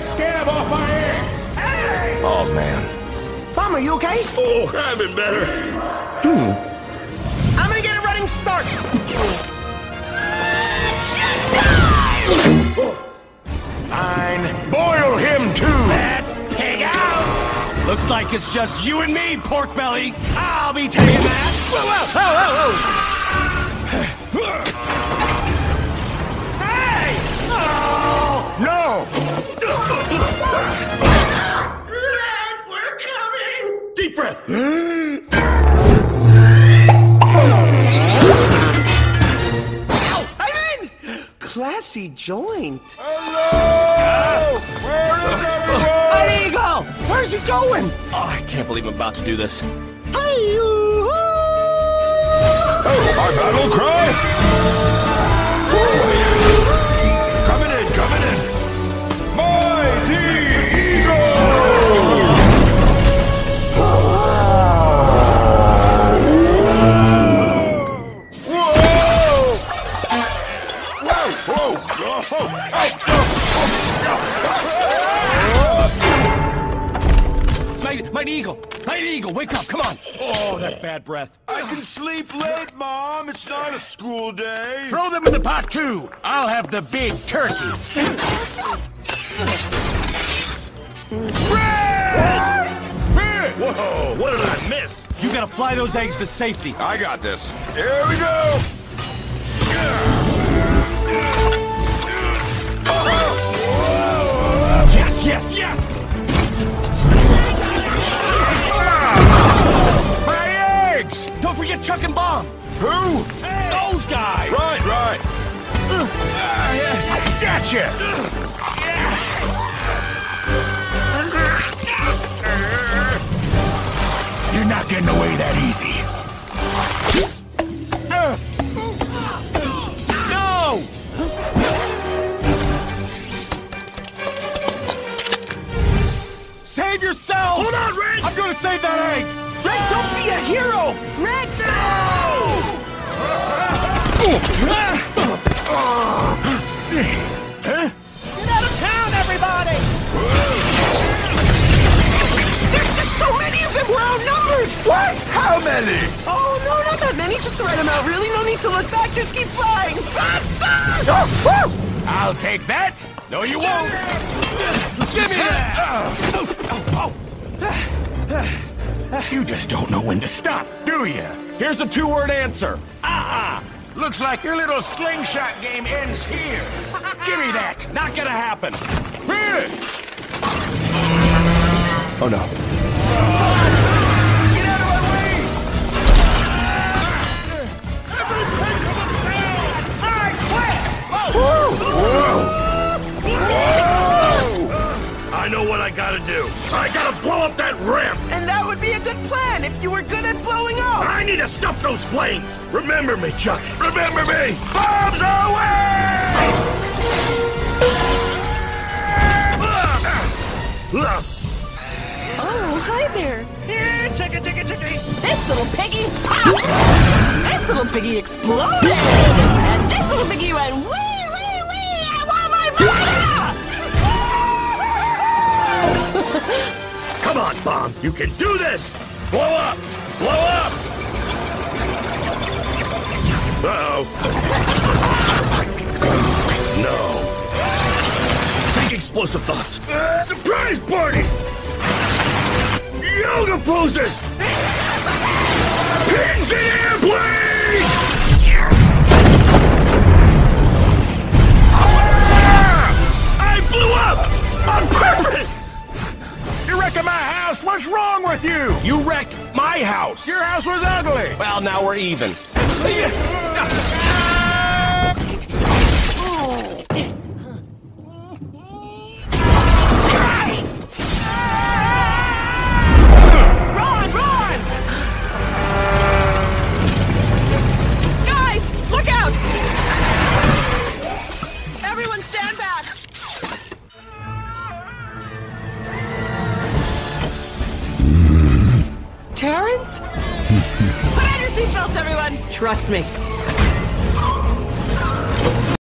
scab off my eggs! Oh, man. Mom, are you okay? Oh, I've been better. Hmm. I'm gonna get a running start. Fine. Boil him too! Let's pig out! Looks like it's just you and me, pork belly. I'll be taking that. Whoa, whoa, whoa, I'm in. Classy joint. Hello! Where is everyone? Hey, Eagle, where's he going? Oh, I can't believe I'm about to do this. Hey, Oh, our battle cry? Mighty, Mighty Eagle! Mighty Eagle, wake up, come on! Oh, that bad breath. I can sleep late, Mom. It's not a school day. Throw them in the pot too. I'll have the big turkey. Whoa! What did I miss? You gotta fly those eggs to safety. I got this. Here we go. Yes, eggs! Chuck and Bomb! Who? Those guys! Right, right. Uh, gotcha. You're not getting away that easy. No! Save yourself! Hold on, Red! I'm gonna save that egg! Red, be a hero. Red, Get out of town, everybody. There's just so many of them. We're outnumbered. What? How many? Oh no, not that many. Just the right amount. Really, no need to look back. Just keep flying. Faster! Oh, I'll take that. No, you won't! Give me that! You just don't know when to stop, do you? Here's a two-word answer. Uh-uh. Looks like your little slingshot game ends here. Give me that. Not gonna happen. Oh no. I know what I gotta do. I gotta blow up that ramp. And that would be a good plan if you were good at blowing up. I need to stop those flames. Remember me, Chuck. Remember me. Bombs away! Oh, hi there. Here, chicka, chicka, chicka. This little piggy popped. This little piggy exploded. And this little piggy went wee, Bomb. You can do this. Blow up. Blow up. Uh-oh. No. Think explosive thoughts. Uh, surprise parties! Yoga poses! Pigs in airplanes! House. Your house was ugly. Well, now we're even. Terrence? Put on your seatbelts, everyone! Trust me,